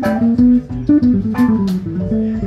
Thank you.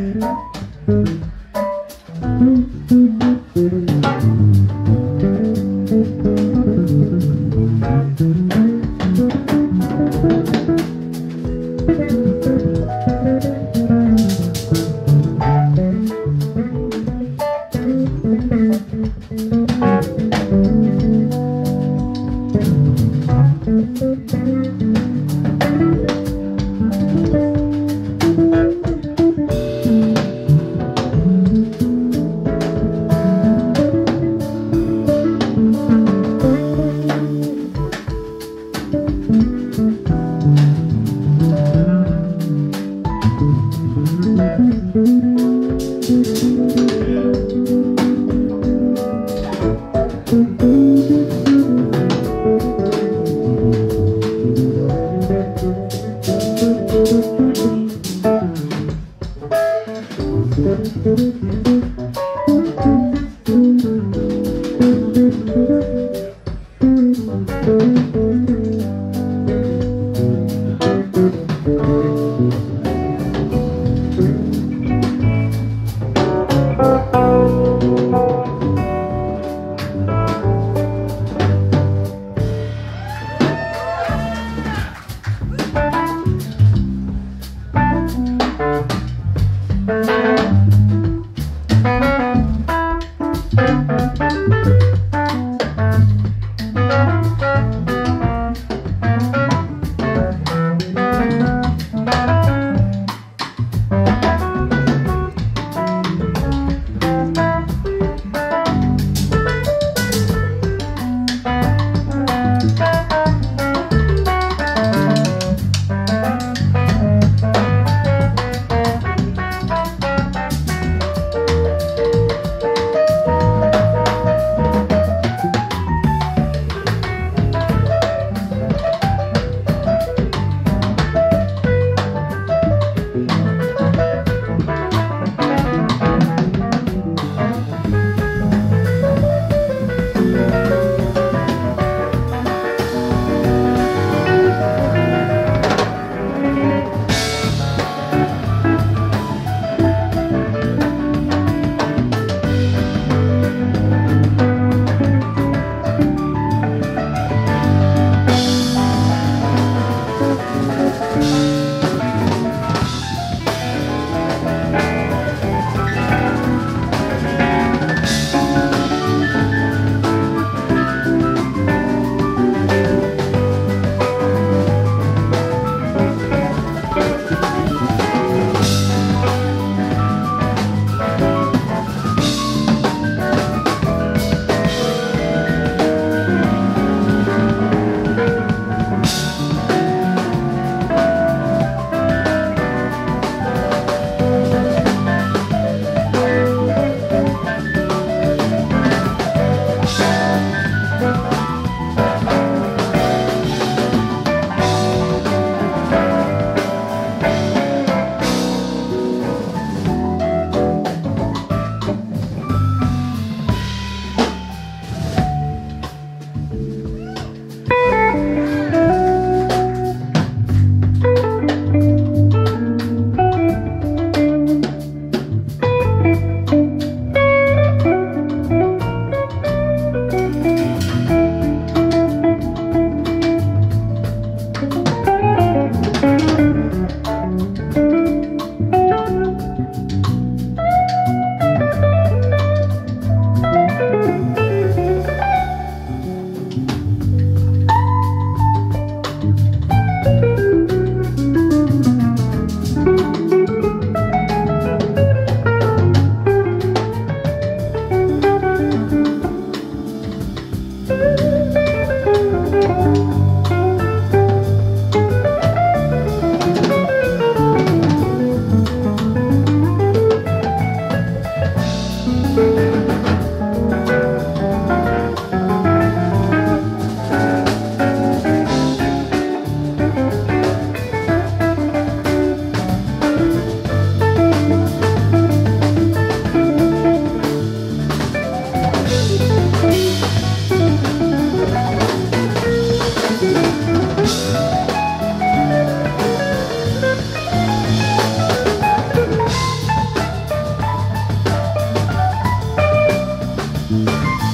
Música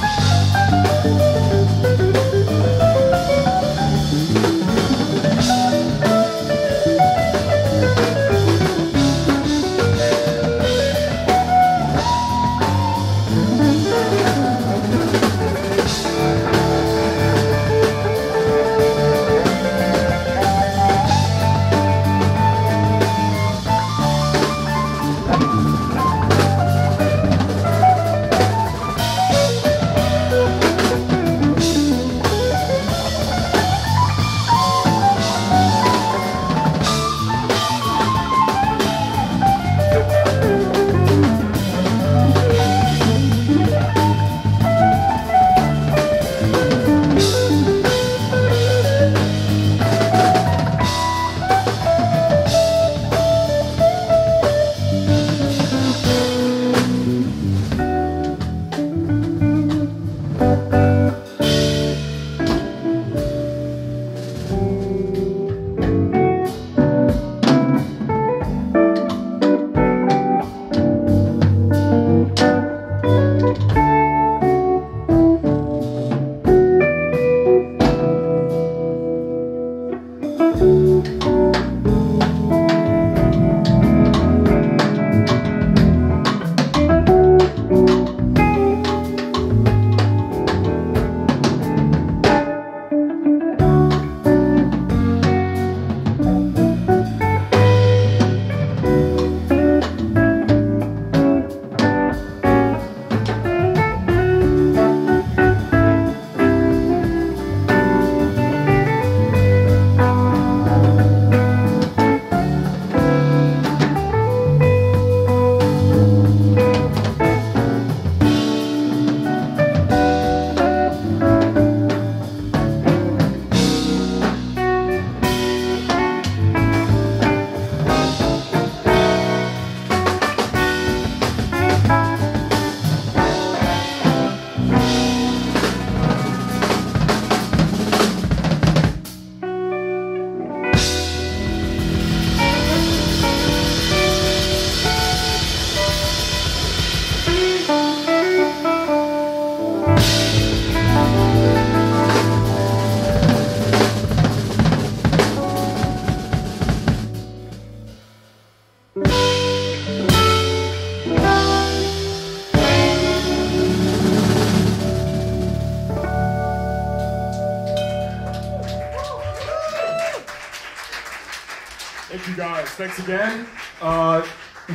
Thanks again. Uh,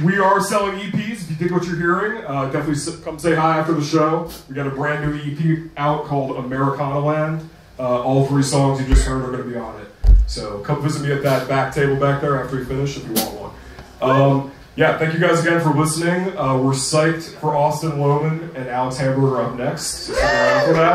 we are selling EPs. If you dig what you're hearing, uh, definitely come say hi after the show. We got a brand new EP out called Americana Land. Uh, all three songs you just heard are going to be on it. So come visit me at that back table back there after we finish if you want one. Um, yeah, thank you guys again for listening. Uh, we're psyched for Austin Lohman and Alex Hamburger up next. So for that.